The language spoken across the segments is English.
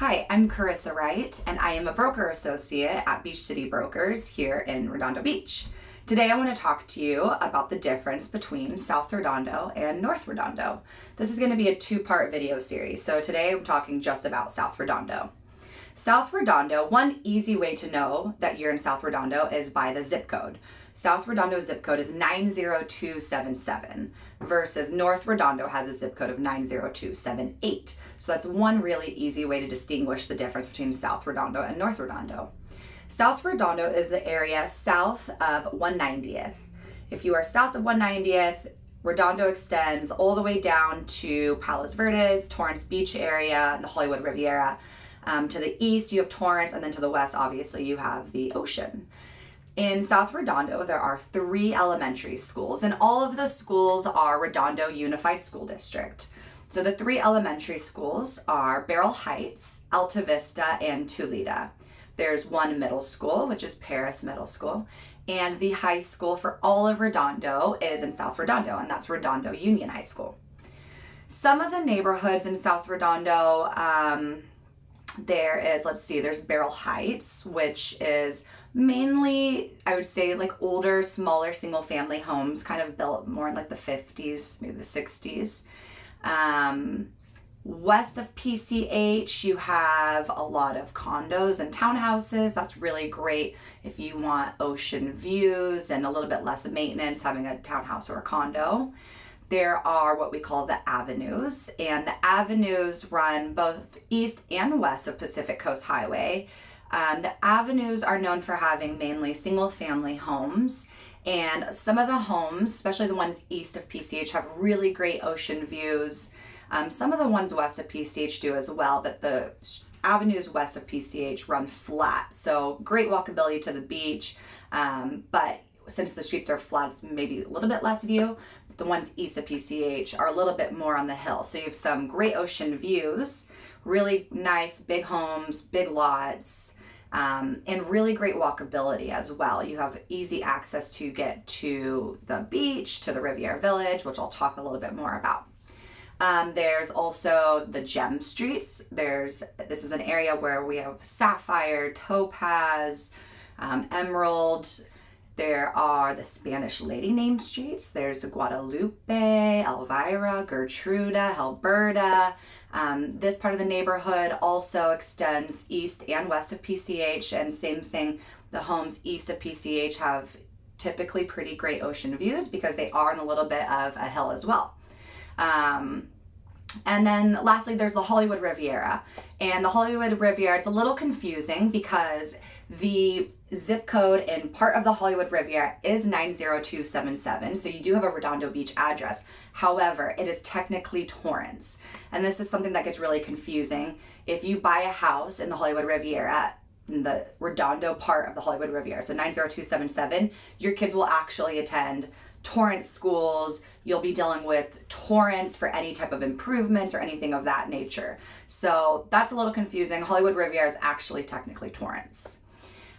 Hi, I'm Carissa Wright, and I am a broker associate at Beach City Brokers here in Redondo Beach. Today I want to talk to you about the difference between South Redondo and North Redondo. This is going to be a two-part video series, so today I'm talking just about South Redondo. South Redondo, one easy way to know that you're in South Redondo is by the zip code. South Redondo zip code is 90277 versus North Redondo has a zip code of 90278. So that's one really easy way to distinguish the difference between South Redondo and North Redondo. South Redondo is the area south of 190th. If you are south of 190th, Redondo extends all the way down to Palos Verdes, Torrance Beach area, and the Hollywood Riviera. Um, to the east, you have Torrance, and then to the west, obviously, you have the ocean. In South Redondo, there are three elementary schools, and all of the schools are Redondo Unified School District. So the three elementary schools are Beryl Heights, Alta Vista, and Tulita. There's one middle school, which is Parras Middle School, and the high school for all of Redondo is in South Redondo, and that's Redondo Union High School. Some of the neighborhoods in South Redondo, um, there is, let's see, there's Beryl Heights, which is mainly, I would say, like older, smaller single family homes, kind of built more in like the 50s, maybe the 60s. Um, west of PCH, you have a lot of condos and townhouses. That's really great if you want ocean views and a little bit less maintenance, having a townhouse or a condo there are what we call the avenues, and the avenues run both east and west of Pacific Coast Highway. Um, the avenues are known for having mainly single family homes, and some of the homes, especially the ones east of PCH, have really great ocean views. Um, some of the ones west of PCH do as well, but the avenues west of PCH run flat, so great walkability to the beach. Um, but since the streets are flat, it's maybe a little bit less view. The ones east of PCH are a little bit more on the hill. So you have some great ocean views, really nice big homes, big lots, um, and really great walkability as well. You have easy access to get to the beach, to the Riviera Village, which I'll talk a little bit more about. Um, there's also the gem streets. There's this is an area where we have sapphire, topaz, um, emerald, there are the Spanish lady name streets. There's Guadalupe, Elvira, Gertruda, Alberta. Um, this part of the neighborhood also extends east and west of PCH, and same thing, the homes east of PCH have typically pretty great ocean views because they are in a little bit of a hill as well. Um, and then lastly, there's the Hollywood Riviera. And the Hollywood Riviera, it's a little confusing because the zip code and part of the Hollywood Riviera is 90277. So you do have a Redondo Beach address. However, it is technically Torrance. And this is something that gets really confusing. If you buy a house in the Hollywood Riviera, in the Redondo part of the Hollywood Riviera, so 90277, your kids will actually attend Torrance schools. You'll be dealing with Torrance for any type of improvements or anything of that nature. So that's a little confusing. Hollywood Riviera is actually technically Torrance.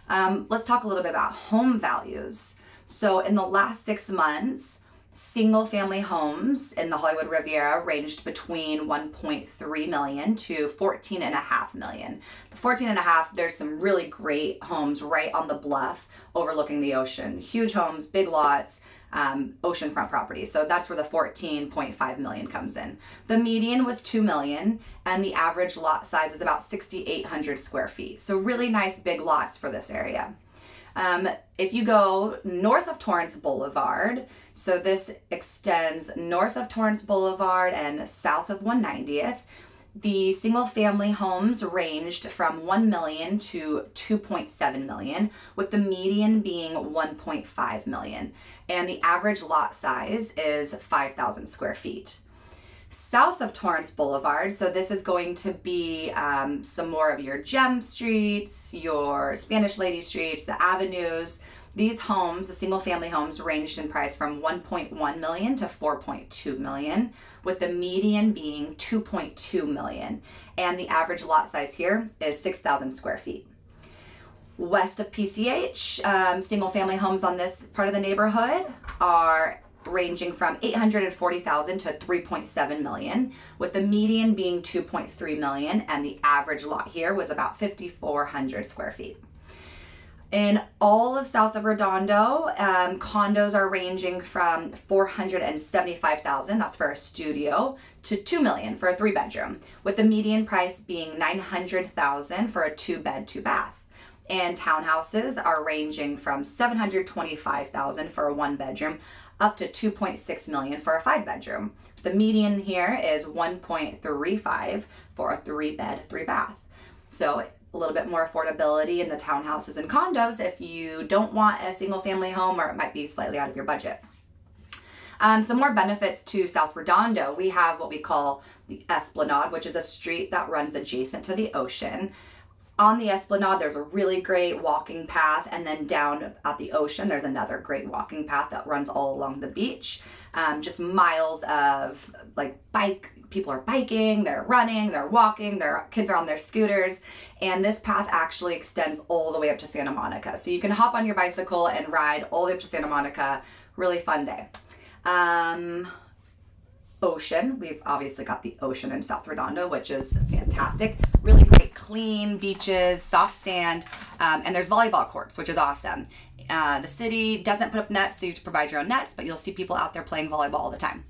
Um, let's talk a little bit about home values. So in the last six months, single family homes in the Hollywood Riviera ranged between 1.3 million to 14 and a half million. The 14 and a half, there's some really great homes right on the bluff overlooking the ocean. Huge homes, big lots, um, oceanfront properties. So that's where the 14.5 million comes in. The median was 2 million and the average lot size is about 6,800 square feet. So really nice big lots for this area. Um, if you go north of Torrance Boulevard, so this extends north of Torrance Boulevard and south of 190th, the single family homes ranged from 1 million to 2.7 million, with the median being 1.5 million. And the average lot size is 5,000 square feet. South of Torrance Boulevard, so this is going to be um, some more of your gem streets, your Spanish lady streets, the avenues, these homes, the single family homes, ranged in price from 1.1 million to 4.2 million, with the median being 2.2 million. And the average lot size here is 6,000 square feet. West of PCH, um, single family homes on this part of the neighborhood are ranging from 840,000 to 3.7 million, with the median being 2.3 million, and the average lot here was about 5,400 square feet. In all of south of Redondo, um, condos are ranging from 475,000, that's for a studio, to 2 million for a three bedroom, with the median price being 900,000 for a two bed, two bath. And townhouses are ranging from 725,000 for a one bedroom up to 2.6 million for a five bedroom. The median here is 1.35 for a three bed, three bath. So a little bit more affordability in the townhouses and condos if you don't want a single family home or it might be slightly out of your budget. Um, some more benefits to South Redondo. We have what we call the Esplanade, which is a street that runs adjacent to the ocean. On the Esplanade, there's a really great walking path, and then down at the ocean, there's another great walking path that runs all along the beach. Um, just miles of like bike people are biking, they're running, they're walking, their kids are on their scooters, and this path actually extends all the way up to Santa Monica. So you can hop on your bicycle and ride all the way up to Santa Monica. Really fun day. Um, ocean. We've obviously got the ocean in South Redondo, which is fantastic. Really clean beaches, soft sand, um, and there's volleyball courts, which is awesome. Uh, the city doesn't put up nets, so you have to provide your own nets, but you'll see people out there playing volleyball all the time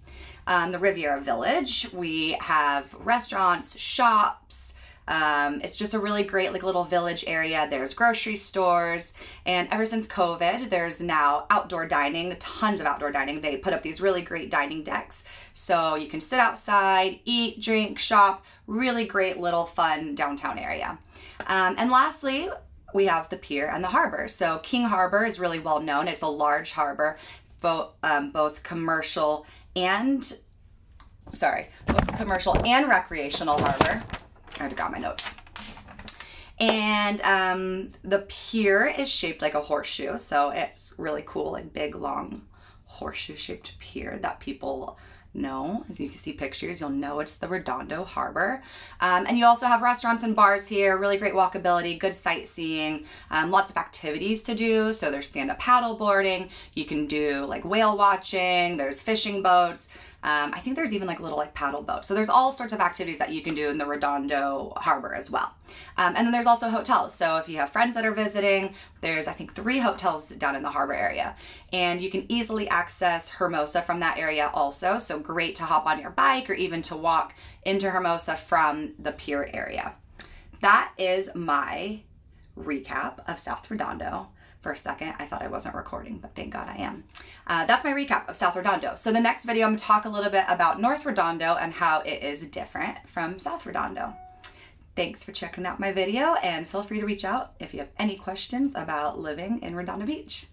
um, the Riviera Village. We have restaurants, shops. Um, it's just a really great like little village area. There's grocery stores, and ever since COVID, there's now outdoor dining, tons of outdoor dining. They put up these really great dining decks, so you can sit outside, eat, drink, shop. Really great little fun downtown area. Um, and lastly, we have the pier and the harbor. So King Harbor is really well known. It's a large harbor, both um, both commercial and sorry, both commercial and recreational harbor. I got my notes. And um, the pier is shaped like a horseshoe, so it's really cool, like big, long horseshoe shaped pier that people know. As you can see pictures, you'll know it's the Redondo Harbor. Um, and you also have restaurants and bars here, really great walkability, good sightseeing, um, lots of activities to do. So there's stand-up paddle boarding, you can do like whale watching, there's fishing boats, um, I think there's even like a little like paddle boats. So there's all sorts of activities that you can do in the Redondo Harbor as well. Um, and then there's also hotels. So if you have friends that are visiting, there's I think three hotels down in the harbor area. And you can easily access Hermosa from that area also. So great to hop on your bike or even to walk into Hermosa from the pier area. That is my recap of South Redondo. For a second, I thought I wasn't recording, but thank God I am. Uh, that's my recap of South Redondo. So the next video, I'm gonna talk a little bit about North Redondo and how it is different from South Redondo. Thanks for checking out my video and feel free to reach out if you have any questions about living in Redondo Beach.